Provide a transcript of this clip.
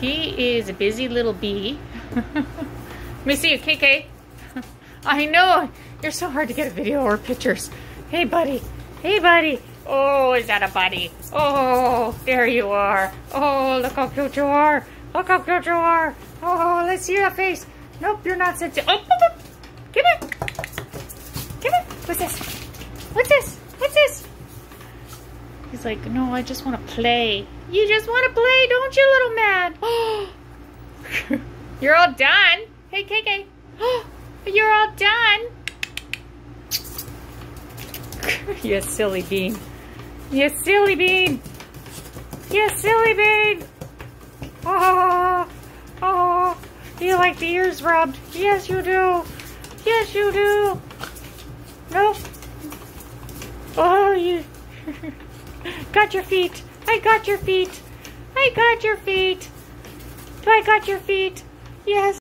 He is a busy little bee. Let me see you, KK. I know. You're so hard to get a video or pictures. Hey, buddy. Hey, buddy. Oh, is that a buddy? Oh, there you are. Oh, look how cute you are. Look how cute you are. Oh, let's see that face. Nope, you're not sexy. Oh, oh, oh. Give it. Give it. What's this? What's this? What's this? He's like, no, I just want to play. You just want to play, don't you, little? You're all done. Hey, KK. You're all done. you silly bean. You silly bean. You silly bean. Oh, oh. You like the ears rubbed? Yes, you do. Yes, you do. Nope. Oh, you. got your feet. I got your feet. I got your feet. I got your feet. Yes.